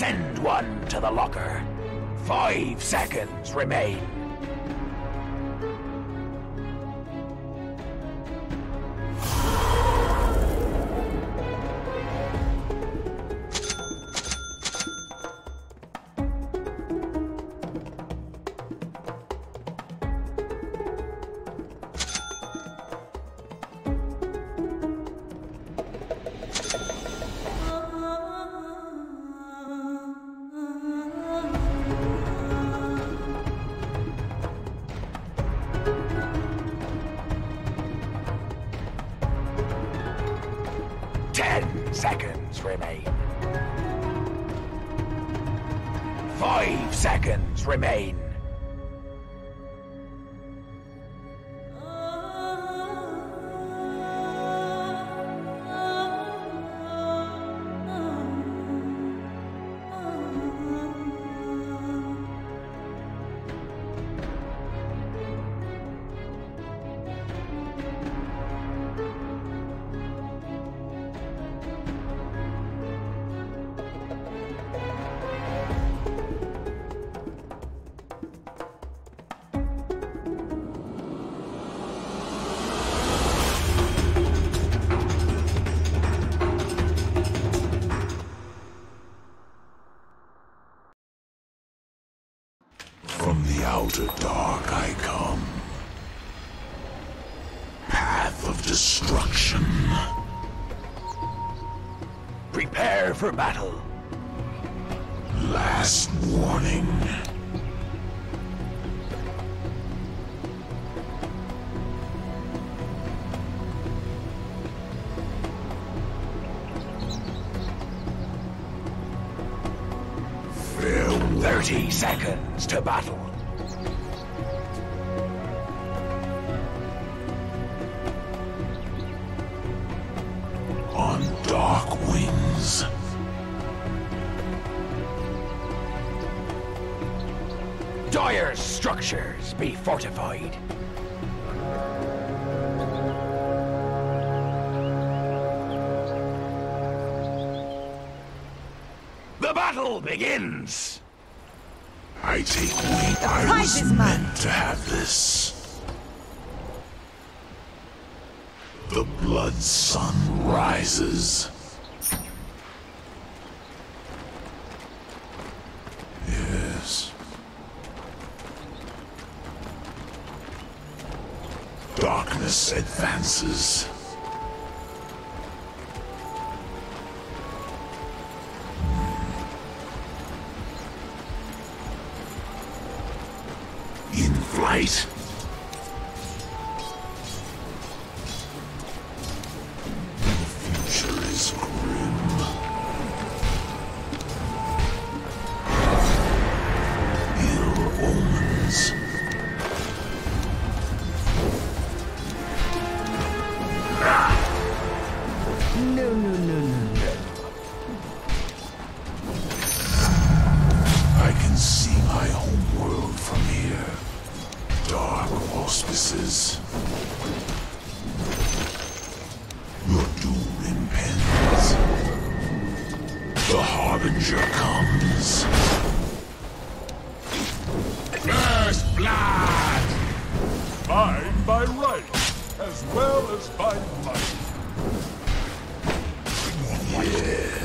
Send one to the locker. Five seconds remain. Seconds remain. Five seconds remain. Outer dark I come. Path of destruction. Prepare for battle. Last warning. Farewell. Thirty seconds to battle. Dire structures be fortified. The battle begins! I take wing. I prize was is mine. meant to have this. The blood sun rises. Yes. Advances. In flight. As by might. From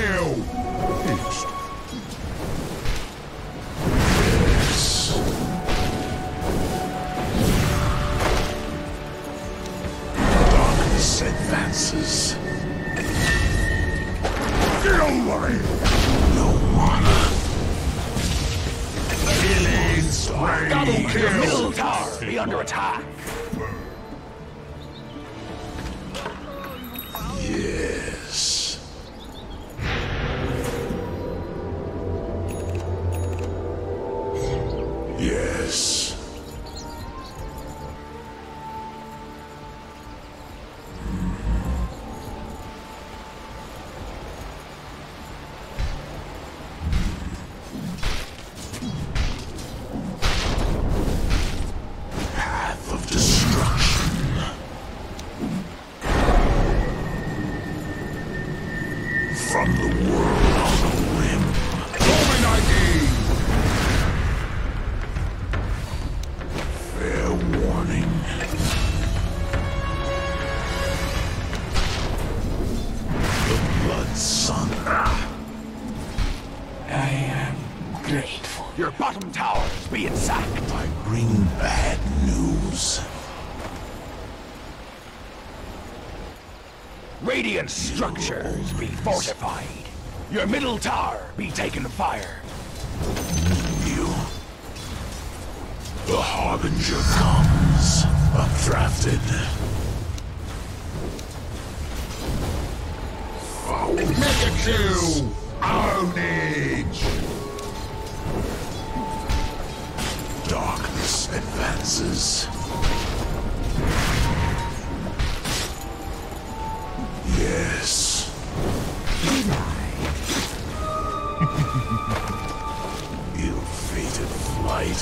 Double Radiant structures be fortified. Your middle tower be taken fire. You... The Harbinger comes, updrafted. Oh, Pikachu! Ownage! Darkness advances. Yes. Did I? Ill-fated flight.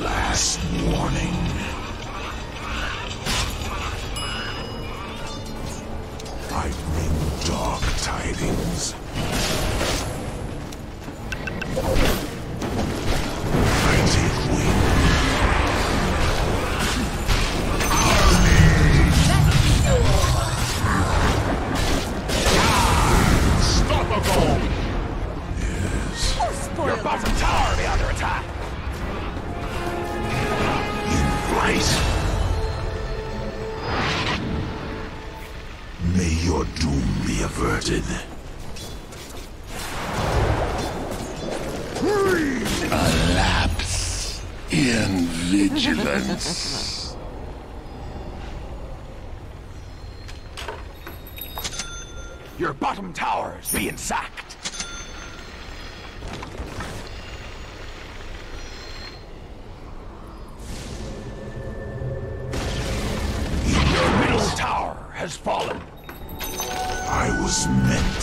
Last warning. I bring dark tidings.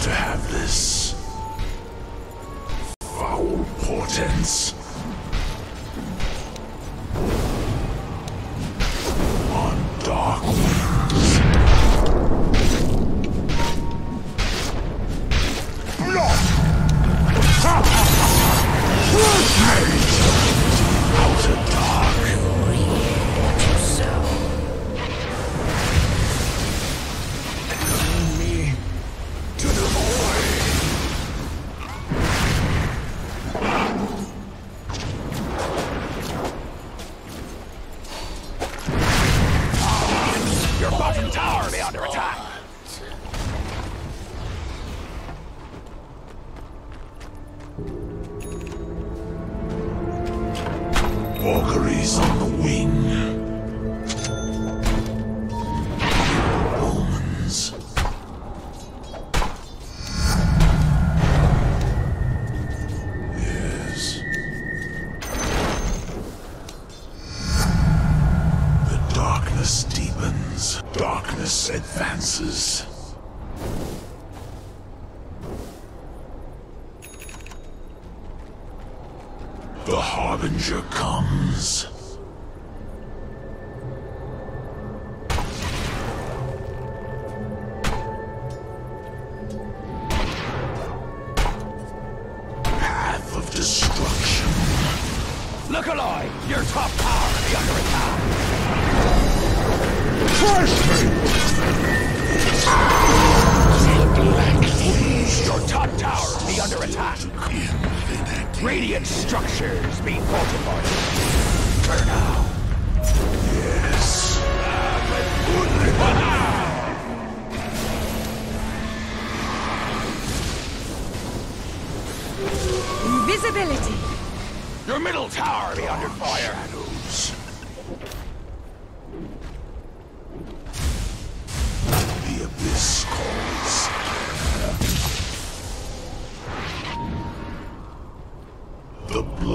to have.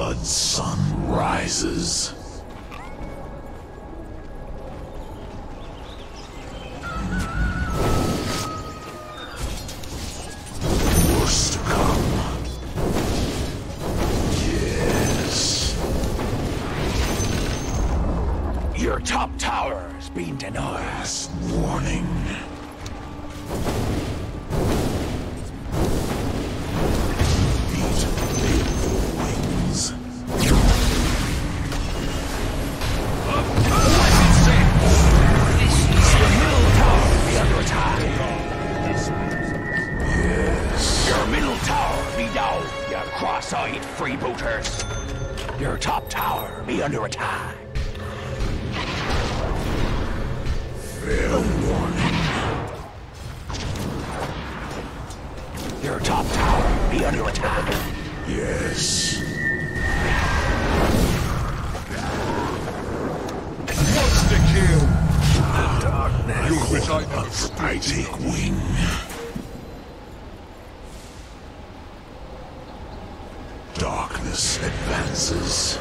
Blood sun rises. Freebooters. Your top tower be under attack. Fair warning. Your top tower be under attack. Yes. Monster kill! You which I I take wing. Darkness advances.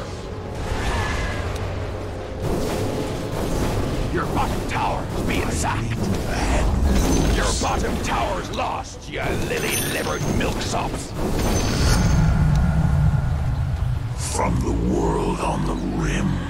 Your bottom tower's being sacked. Your bottom tower's lost, you lily-livered milksops. From the world on the rim.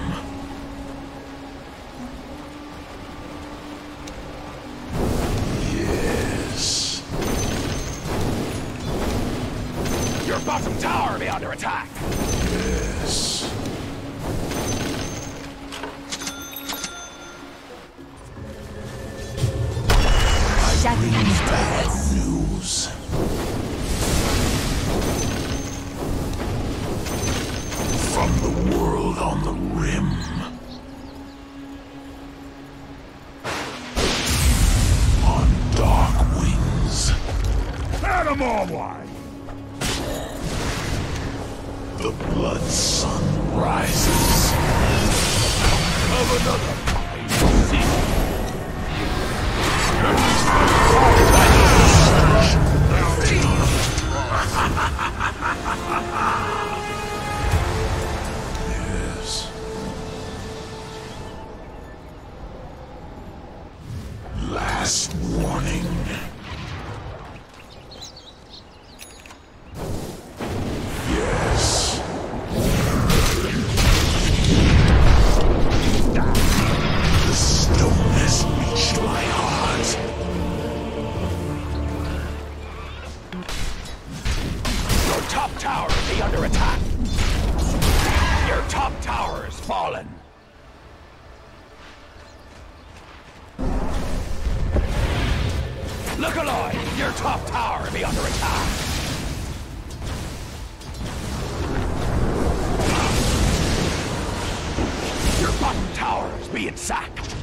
Being sacked.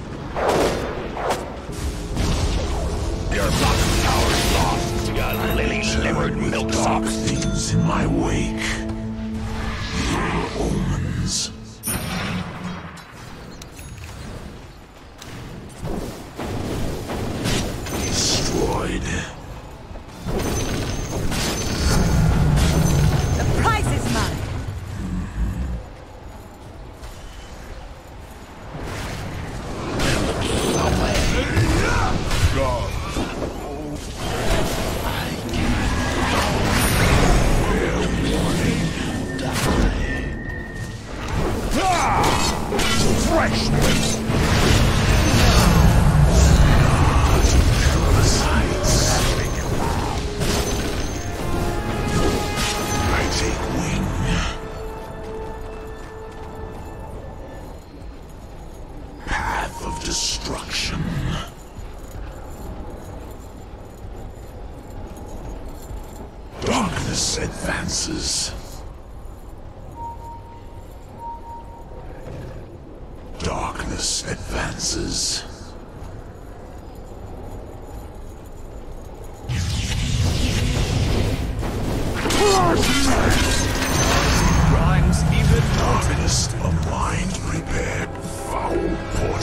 Your tower is lost, you lily-livered milksops. things in my wake. I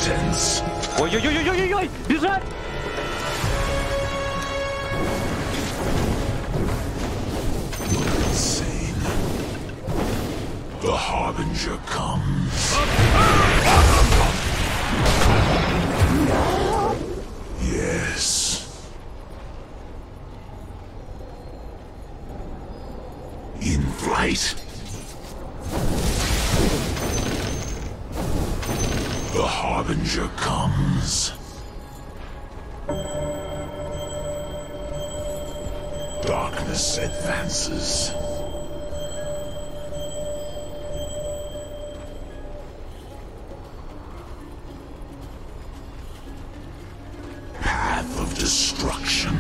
mountains. Ой-ой-ой-ой-ой-ой! Бежать! Insane. The Harbinger comes. destruction.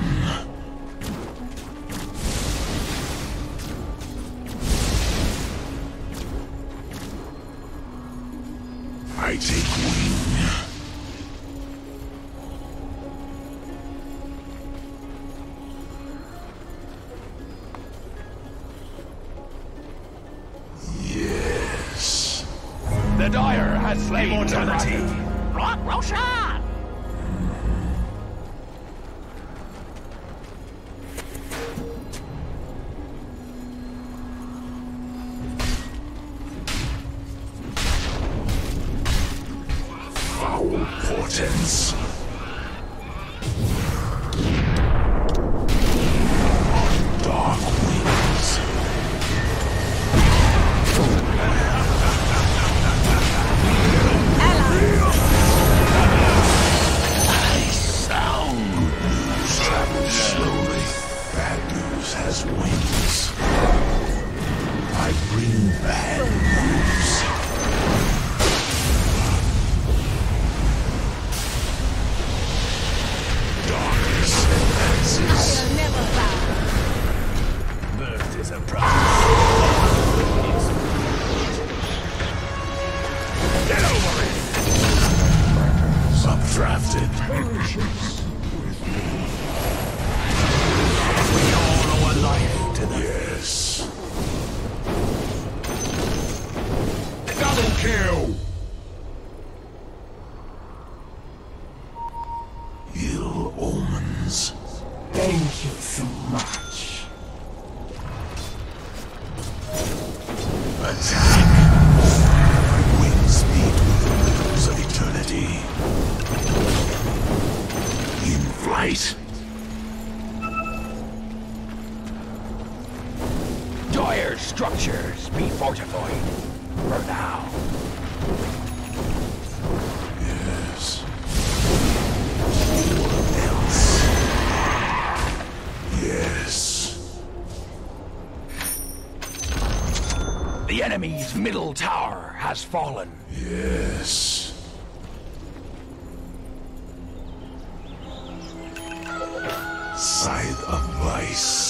I take wing. Yes. The Dire has slain mortality. middle tower has fallen. Yes. Side of Vice.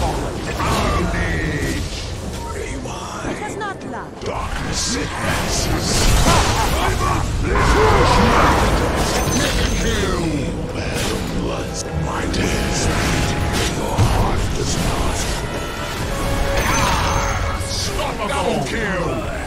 forward. Iron Age! Rewind. It was not love. Darkness advances. My days Your heart does not. Unstoppable kill!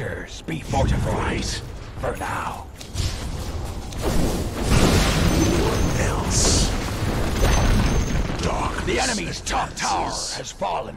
Archers, be fortified. For now. Or else. Darkness the enemy's top tower has fallen.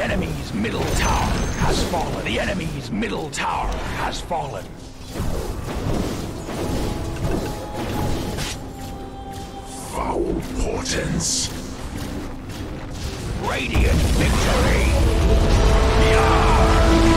The enemy's middle tower has fallen. The enemy's middle tower has fallen. Foul portents. Radiant victory! Yeah!